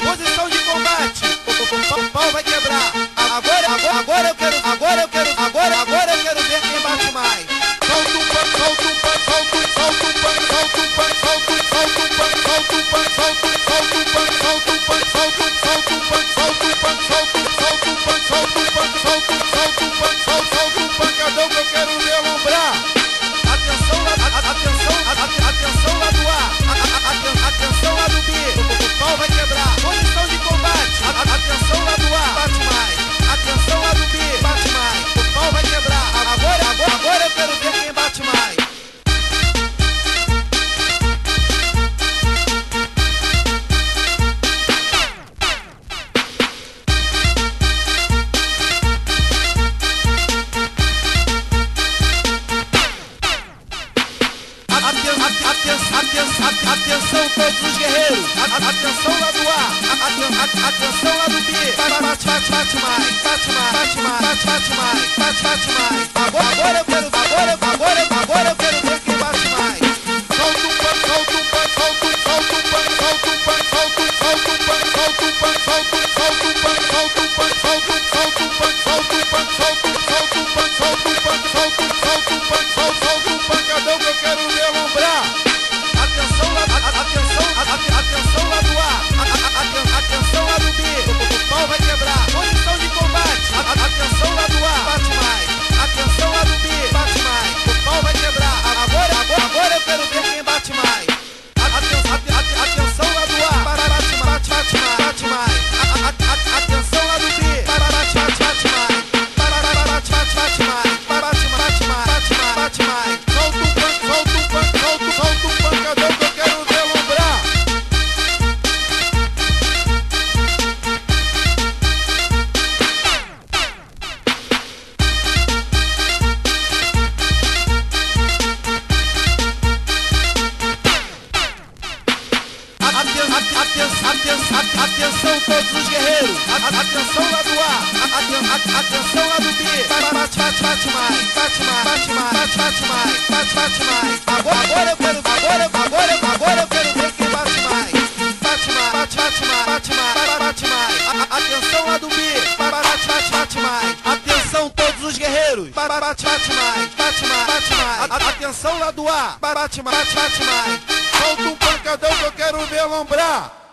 Posição de combate. Atenção, atenção todos os guerreiros. Atenção. Atenção todos os guerreiros, atenção lá do A, atenção lá do B. Bate, bate, bate, bate mais, bate mais, bate mais, bate, bate mais, bate, bate mais. Agora, agora eu quero, agora, agora, agora eu quero ver quem bate mais. Bate mais, bate, bate mais, bate mais, bate mais. Atenção lá do B, bate, bate, bate mais. Atenção todos os guerreiros, bate, bate, bate mais, bate mais, bate mais. Atenção lá do A, bate, bate, bate mais. Solta um pancadão que eu quero ver alombrar.